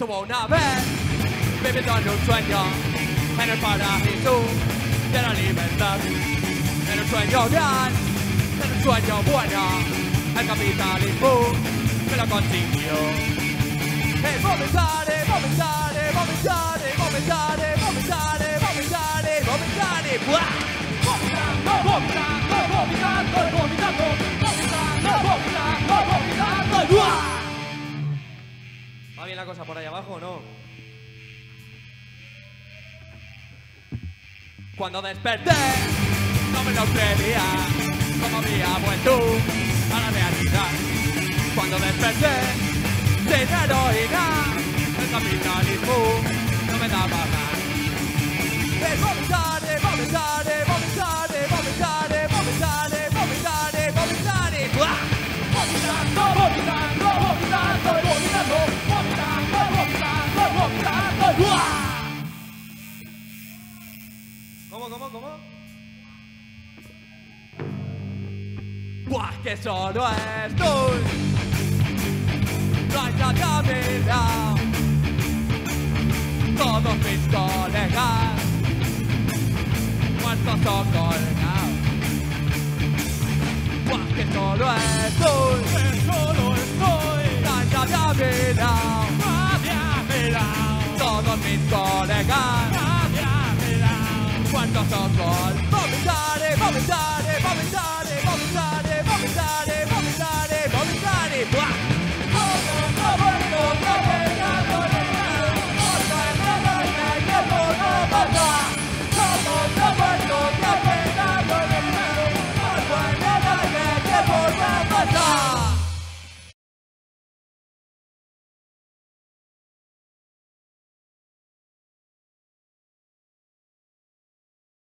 una vez viviendo en un sueño, en el paraíso de la libertad. En un sueño real, en un sueño bueno, el capitalismo me lo consiguió. E vomitare, vomitare, vomitare, vomitare, vomitare, vomitare, vomitare, ¡buah! Vomitando, vomitando, vomitando, vomitando, vomitando, ¿Va bien la cosa por ahí abajo o no? Cuando desperté, no me lo creía, como había vuelto a la realidad. Cuando desperté, sin heroína, el capitalismo no me daba más. ¿Cómo, cómo, cómo? Buah, que solo estoy. No hay nadie a mi lado. Todos mis colegas muertos o colgados. Buah, que solo estoy. Que solo estoy, No hay nadie a mi lado. nadie a mi lado, Todos mis colegas Mann macht Autoren.